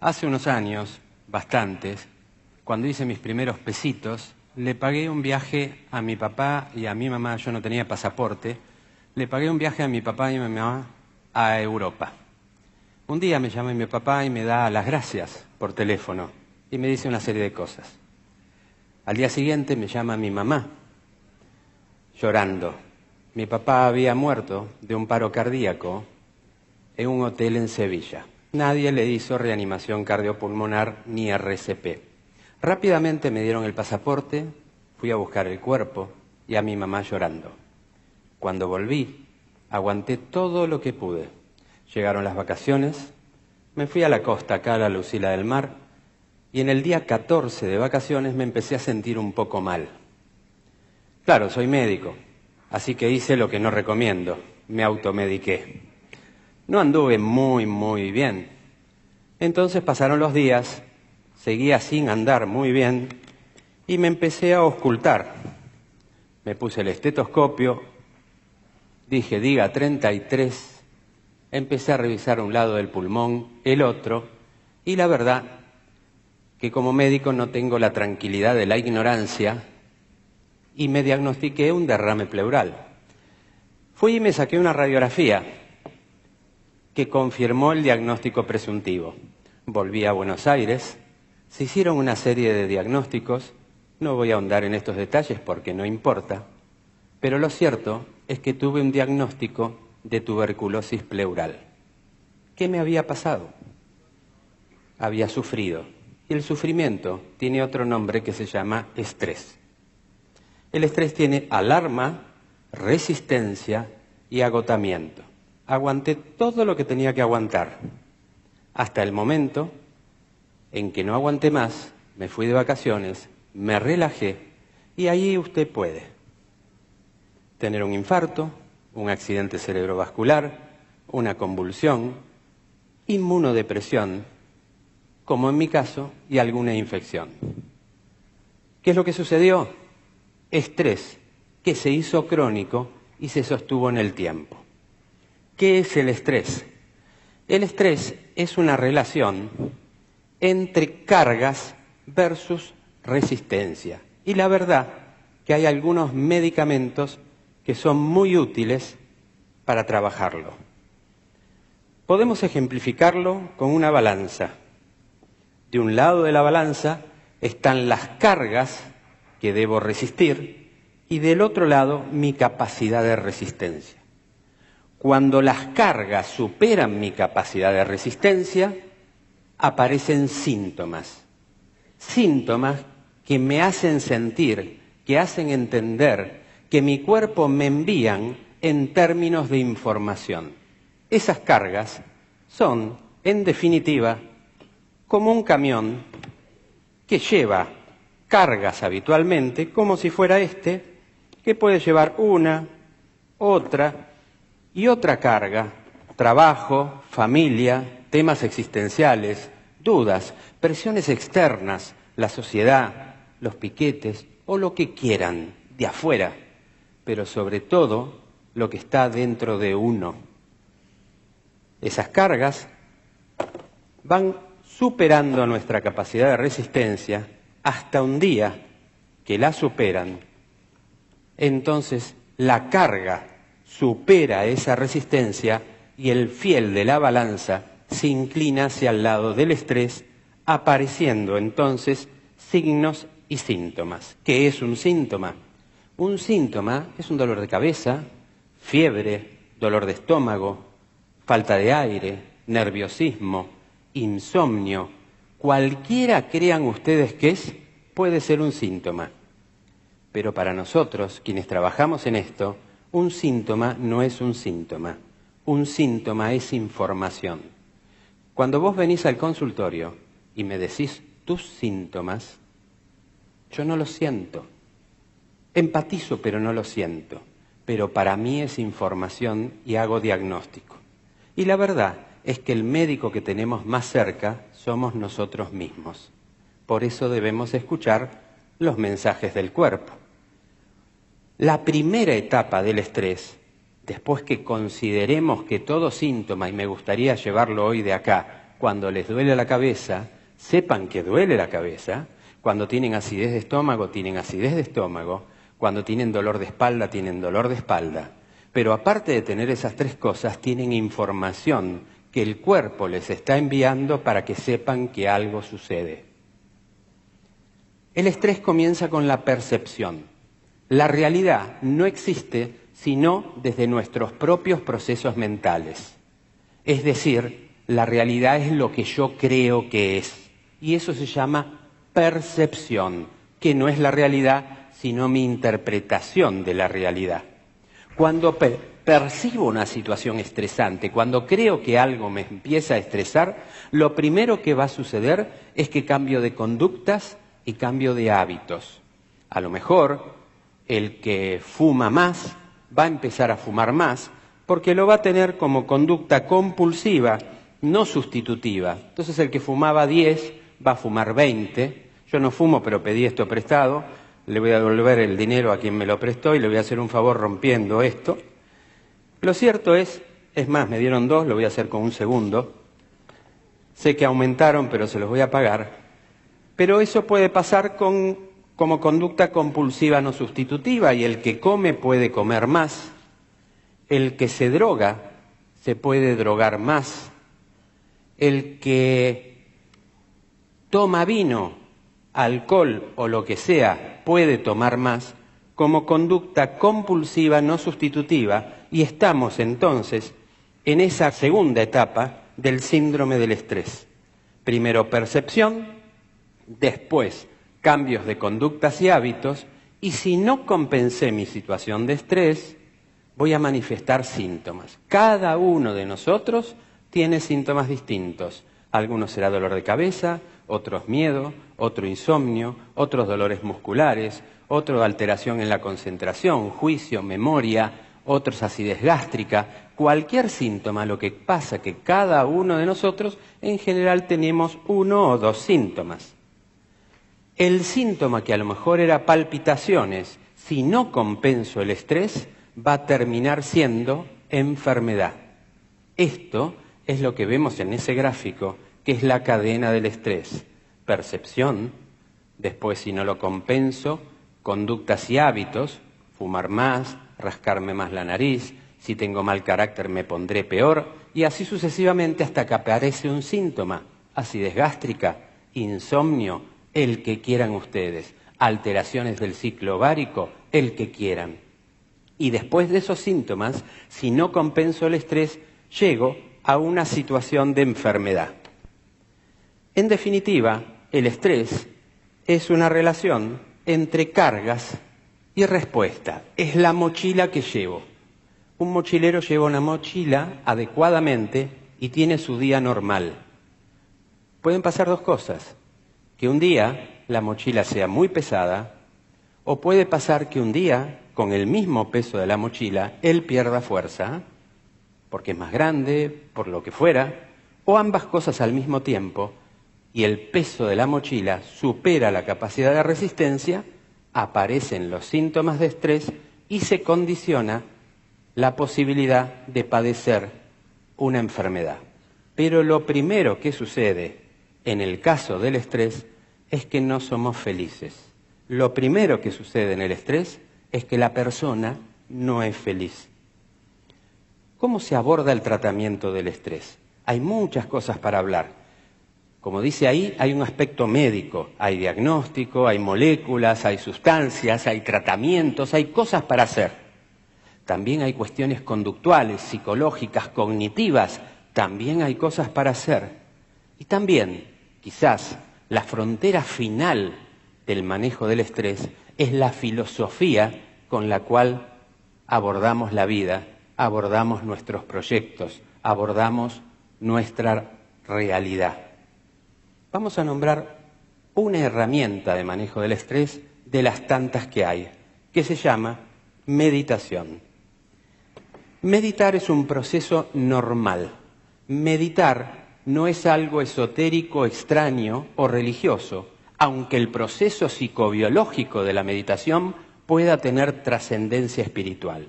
Hace unos años, bastantes, cuando hice mis primeros pesitos, le pagué un viaje a mi papá y a mi mamá, yo no tenía pasaporte, le pagué un viaje a mi papá y a mi mamá a Europa. Un día me llama mi papá y me da las gracias por teléfono y me dice una serie de cosas. Al día siguiente me llama mi mamá, llorando. Mi papá había muerto de un paro cardíaco en un hotel en Sevilla. Nadie le hizo reanimación cardiopulmonar ni RCP. Rápidamente me dieron el pasaporte, fui a buscar el cuerpo y a mi mamá llorando. Cuando volví, aguanté todo lo que pude. Llegaron las vacaciones, me fui a la costa, acá a la Lucila del Mar, y en el día 14 de vacaciones me empecé a sentir un poco mal. Claro, soy médico, así que hice lo que no recomiendo, me automediqué no anduve muy, muy bien. Entonces pasaron los días, seguía sin andar muy bien y me empecé a ocultar. Me puse el estetoscopio, dije, diga 33, empecé a revisar un lado del pulmón, el otro, y la verdad que como médico no tengo la tranquilidad de la ignorancia y me diagnostiqué un derrame pleural. Fui y me saqué una radiografía que confirmó el diagnóstico presuntivo. Volví a Buenos Aires, se hicieron una serie de diagnósticos, no voy a ahondar en estos detalles porque no importa, pero lo cierto es que tuve un diagnóstico de tuberculosis pleural. ¿Qué me había pasado? Había sufrido. Y el sufrimiento tiene otro nombre que se llama estrés. El estrés tiene alarma, resistencia y agotamiento aguanté todo lo que tenía que aguantar, hasta el momento en que no aguanté más, me fui de vacaciones, me relajé y ahí usted puede tener un infarto, un accidente cerebrovascular, una convulsión, inmunodepresión, como en mi caso, y alguna infección. ¿Qué es lo que sucedió? Estrés que se hizo crónico y se sostuvo en el tiempo. ¿Qué es el estrés? El estrés es una relación entre cargas versus resistencia. Y la verdad que hay algunos medicamentos que son muy útiles para trabajarlo. Podemos ejemplificarlo con una balanza. De un lado de la balanza están las cargas que debo resistir y del otro lado mi capacidad de resistencia. Cuando las cargas superan mi capacidad de resistencia, aparecen síntomas. Síntomas que me hacen sentir, que hacen entender, que mi cuerpo me envían en términos de información. Esas cargas son, en definitiva, como un camión que lleva cargas habitualmente, como si fuera este, que puede llevar una, otra, y otra carga, trabajo, familia, temas existenciales, dudas, presiones externas, la sociedad, los piquetes o lo que quieran de afuera, pero sobre todo lo que está dentro de uno. Esas cargas van superando nuestra capacidad de resistencia hasta un día que la superan, entonces la carga supera esa resistencia y el fiel de la balanza se inclina hacia el lado del estrés, apareciendo entonces signos y síntomas. ¿Qué es un síntoma? Un síntoma es un dolor de cabeza, fiebre, dolor de estómago, falta de aire, nerviosismo, insomnio, cualquiera crean ustedes que es, puede ser un síntoma. Pero para nosotros, quienes trabajamos en esto, un síntoma no es un síntoma, un síntoma es información. Cuando vos venís al consultorio y me decís tus síntomas, yo no lo siento. Empatizo, pero no lo siento. Pero para mí es información y hago diagnóstico. Y la verdad es que el médico que tenemos más cerca somos nosotros mismos. Por eso debemos escuchar los mensajes del cuerpo. La primera etapa del estrés, después que consideremos que todo síntoma, y me gustaría llevarlo hoy de acá, cuando les duele la cabeza, sepan que duele la cabeza, cuando tienen acidez de estómago, tienen acidez de estómago, cuando tienen dolor de espalda, tienen dolor de espalda. Pero aparte de tener esas tres cosas, tienen información que el cuerpo les está enviando para que sepan que algo sucede. El estrés comienza con la percepción. La realidad no existe sino desde nuestros propios procesos mentales. Es decir, la realidad es lo que yo creo que es. Y eso se llama percepción, que no es la realidad, sino mi interpretación de la realidad. Cuando percibo una situación estresante, cuando creo que algo me empieza a estresar, lo primero que va a suceder es que cambio de conductas y cambio de hábitos. A lo mejor el que fuma más va a empezar a fumar más porque lo va a tener como conducta compulsiva, no sustitutiva. Entonces el que fumaba 10 va a fumar 20. Yo no fumo, pero pedí esto prestado le voy a devolver el dinero a quien me lo prestó y le voy a hacer un favor rompiendo esto. Lo cierto es, es más, me dieron dos, lo voy a hacer con un segundo. Sé que aumentaron, pero se los voy a pagar. Pero eso puede pasar con, como conducta compulsiva no sustitutiva y el que come puede comer más. El que se droga se puede drogar más. El que toma vino alcohol o lo que sea puede tomar más como conducta compulsiva no sustitutiva y estamos entonces en esa segunda etapa del síndrome del estrés. Primero percepción, después cambios de conductas y hábitos y si no compensé mi situación de estrés, voy a manifestar síntomas. Cada uno de nosotros tiene síntomas distintos. Algunos será dolor de cabeza, otros miedo, otro insomnio, otros dolores musculares, otro alteración en la concentración, juicio, memoria, otros acidez gástrica, cualquier síntoma, lo que pasa que cada uno de nosotros en general tenemos uno o dos síntomas. El síntoma que a lo mejor era palpitaciones, si no compenso el estrés, va a terminar siendo enfermedad. Esto es lo que vemos en ese gráfico que es la cadena del estrés. Percepción, después si no lo compenso, conductas y hábitos, fumar más, rascarme más la nariz, si tengo mal carácter me pondré peor, y así sucesivamente hasta que aparece un síntoma, acidez gástrica, insomnio, el que quieran ustedes, alteraciones del ciclo ovárico, el que quieran. Y después de esos síntomas, si no compenso el estrés, llego a una situación de enfermedad. En definitiva, el estrés es una relación entre cargas y respuesta. Es la mochila que llevo. Un mochilero lleva una mochila adecuadamente y tiene su día normal. Pueden pasar dos cosas. Que un día la mochila sea muy pesada o puede pasar que un día, con el mismo peso de la mochila, él pierda fuerza, porque es más grande, por lo que fuera, o ambas cosas al mismo tiempo, y el peso de la mochila supera la capacidad de resistencia, aparecen los síntomas de estrés y se condiciona la posibilidad de padecer una enfermedad. Pero lo primero que sucede en el caso del estrés es que no somos felices. Lo primero que sucede en el estrés es que la persona no es feliz. ¿Cómo se aborda el tratamiento del estrés? Hay muchas cosas para hablar. Como dice ahí, hay un aspecto médico, hay diagnóstico, hay moléculas, hay sustancias, hay tratamientos, hay cosas para hacer. También hay cuestiones conductuales, psicológicas, cognitivas, también hay cosas para hacer. Y también, quizás, la frontera final del manejo del estrés es la filosofía con la cual abordamos la vida, abordamos nuestros proyectos, abordamos nuestra realidad vamos a nombrar una herramienta de manejo del estrés de las tantas que hay, que se llama meditación. Meditar es un proceso normal. Meditar no es algo esotérico, extraño o religioso, aunque el proceso psicobiológico de la meditación pueda tener trascendencia espiritual.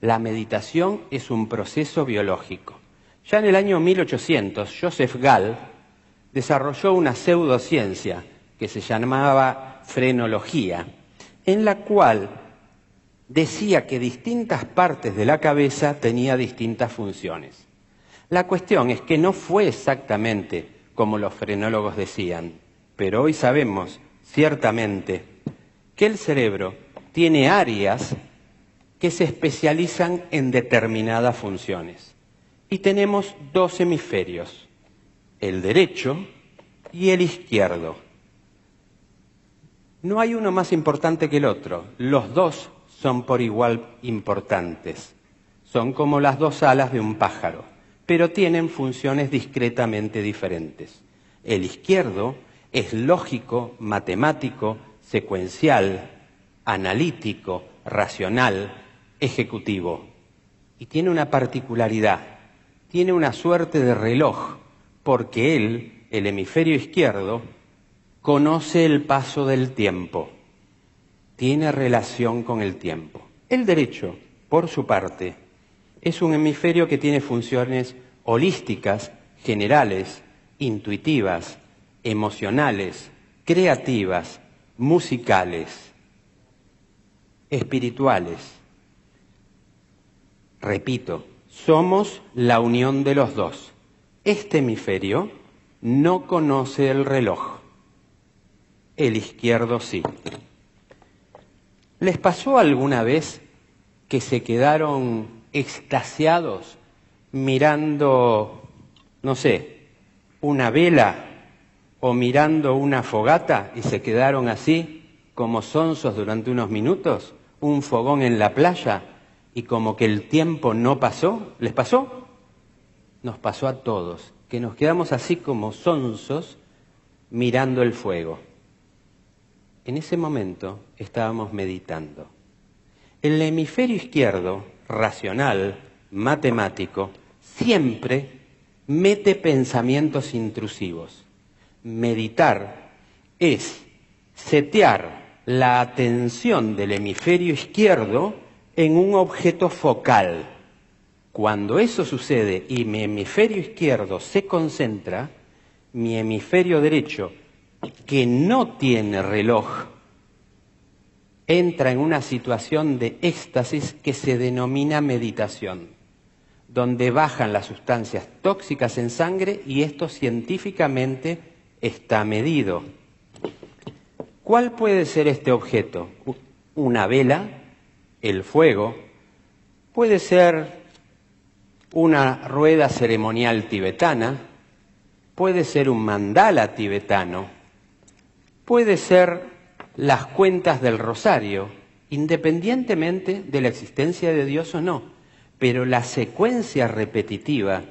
La meditación es un proceso biológico. Ya en el año 1800, Joseph Gall desarrolló una pseudociencia que se llamaba frenología, en la cual decía que distintas partes de la cabeza tenía distintas funciones. La cuestión es que no fue exactamente como los frenólogos decían, pero hoy sabemos ciertamente que el cerebro tiene áreas que se especializan en determinadas funciones. Y tenemos dos hemisferios, el derecho y el izquierdo. No hay uno más importante que el otro, los dos son por igual importantes. Son como las dos alas de un pájaro, pero tienen funciones discretamente diferentes. El izquierdo es lógico, matemático, secuencial, analítico, racional, ejecutivo. Y tiene una particularidad, tiene una suerte de reloj, porque él, el hemisferio izquierdo, conoce el paso del tiempo, tiene relación con el tiempo. El derecho, por su parte, es un hemisferio que tiene funciones holísticas, generales, intuitivas, emocionales, creativas, musicales, espirituales. Repito, somos la unión de los dos. Este hemisferio no conoce el reloj, el izquierdo sí. ¿Les pasó alguna vez que se quedaron extasiados mirando, no sé, una vela o mirando una fogata y se quedaron así como sonsos durante unos minutos? ¿Un fogón en la playa? y como que el tiempo no pasó, ¿les pasó? Nos pasó a todos, que nos quedamos así como sonsos mirando el fuego. En ese momento estábamos meditando. El hemisferio izquierdo, racional, matemático, siempre mete pensamientos intrusivos. Meditar es setear la atención del hemisferio izquierdo en un objeto focal. Cuando eso sucede y mi hemisferio izquierdo se concentra, mi hemisferio derecho, que no tiene reloj, entra en una situación de éxtasis que se denomina meditación, donde bajan las sustancias tóxicas en sangre y esto científicamente está medido. ¿Cuál puede ser este objeto? Una vela el fuego, puede ser una rueda ceremonial tibetana, puede ser un mandala tibetano, puede ser las cuentas del rosario, independientemente de la existencia de Dios o no, pero la secuencia repetitiva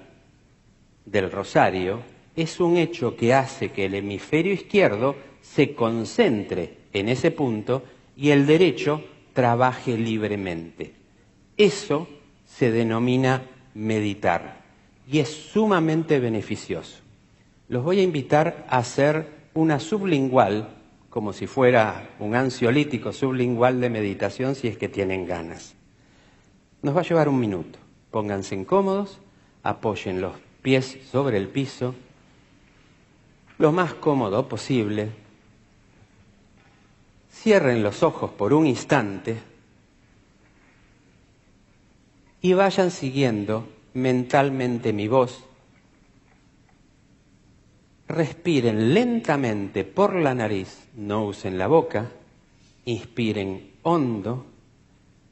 del rosario es un hecho que hace que el hemisferio izquierdo se concentre en ese punto y el derecho trabaje libremente. Eso se denomina meditar y es sumamente beneficioso. Los voy a invitar a hacer una sublingual, como si fuera un ansiolítico sublingual de meditación si es que tienen ganas. Nos va a llevar un minuto. Pónganse incómodos, apoyen los pies sobre el piso, lo más cómodo posible, Cierren los ojos por un instante y vayan siguiendo mentalmente mi voz. Respiren lentamente por la nariz, no usen la boca. Inspiren hondo,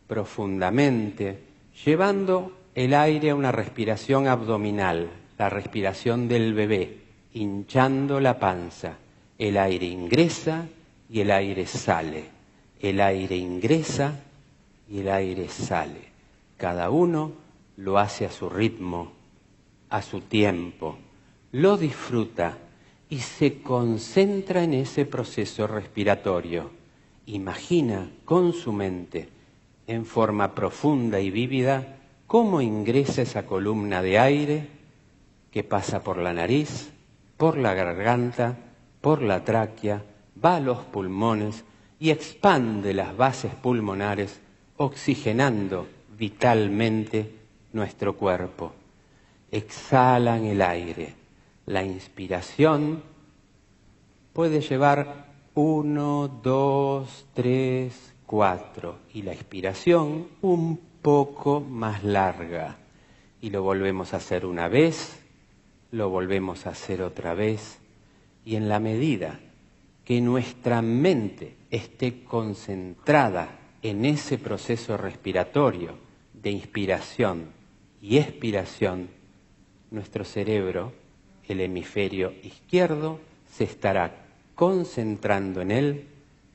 profundamente, llevando el aire a una respiración abdominal, la respiración del bebé, hinchando la panza. El aire ingresa y el aire sale. El aire ingresa y el aire sale. Cada uno lo hace a su ritmo, a su tiempo, lo disfruta y se concentra en ese proceso respiratorio. Imagina con su mente, en forma profunda y vívida, cómo ingresa esa columna de aire que pasa por la nariz, por la garganta, por la tráquea, va a los pulmones y expande las bases pulmonares, oxigenando vitalmente nuestro cuerpo. exhalan el aire. La inspiración puede llevar uno, dos, tres, cuatro y la expiración un poco más larga. Y lo volvemos a hacer una vez, lo volvemos a hacer otra vez y en la medida que nuestra mente esté concentrada en ese proceso respiratorio de inspiración y expiración, nuestro cerebro, el hemisferio izquierdo, se estará concentrando en él,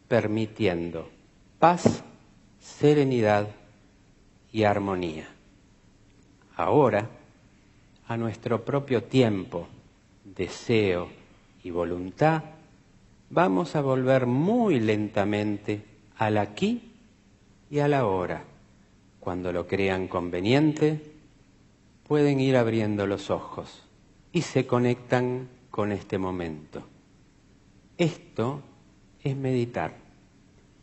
permitiendo paz, serenidad y armonía. Ahora, a nuestro propio tiempo, deseo y voluntad, vamos a volver muy lentamente al aquí y a la hora. Cuando lo crean conveniente, pueden ir abriendo los ojos y se conectan con este momento. Esto es meditar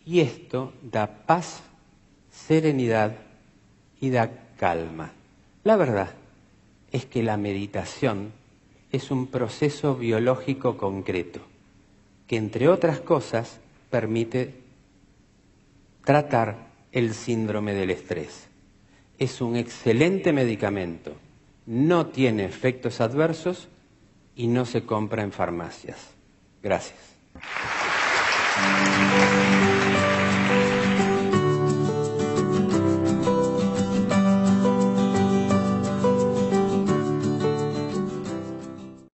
y esto da paz, serenidad y da calma. La verdad es que la meditación es un proceso biológico concreto que entre otras cosas permite tratar el síndrome del estrés. Es un excelente medicamento, no tiene efectos adversos y no se compra en farmacias. Gracias.